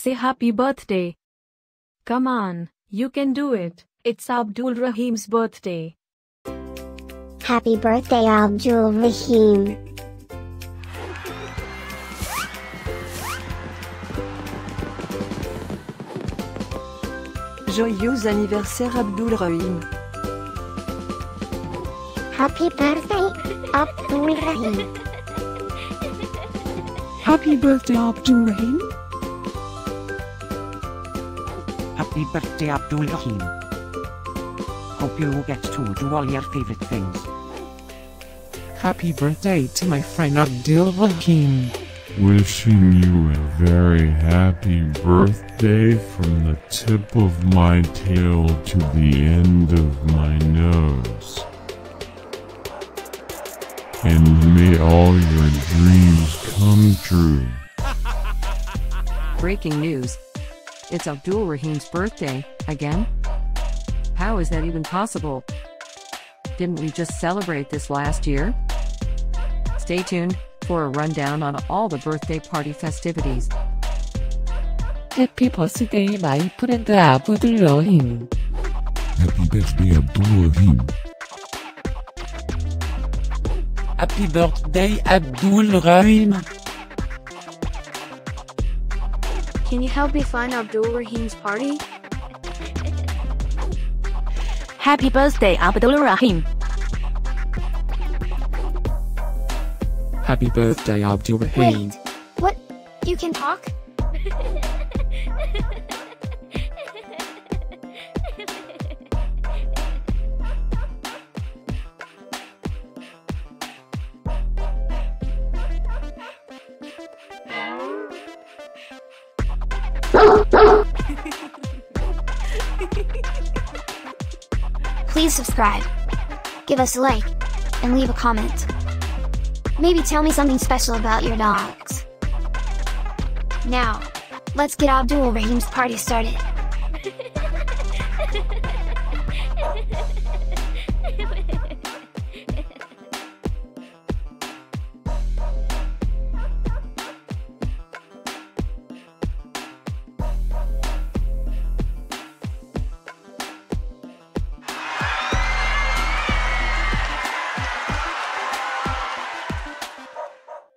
Say happy birthday. Come on, you can do it. It's Abdoul Rahim's birthday. Happy birthday Abdoul Rahim. Joyeux anniversaire Abdoul Rahim. Happy birthday Abdoul Rahim. Happy birthday Abdoul Rahim. Happy birthday Abdoul Rahim. Hope you will get to do all your favorite things. Happy birthday to my friend Abdoul Rahim. Wishing you a very happy birthday from the tip of my tail to the end of my nose. And may all your dreams come true. Breaking news. It's Abdoul Rahim's birthday, again? How is that even possible? Didn't we just celebrate this last year? Stay tuned for a rundown on all the birthday party festivities. Happy birthday my friend Abdoul Rahim. Happy birthday Abdoul Rahim. Happy birthday Abdoul Rahim. Can you help me find Abdoul Rahim's party? Happy birthday, Abdoul Rahim. Happy birthday Abdoul Rahim. Wait, what? You can talk? Please subscribe, give us a like, and leave a comment. Maybe tell me something special about your dogs. Now, let's get Abdoul Rahim's party started.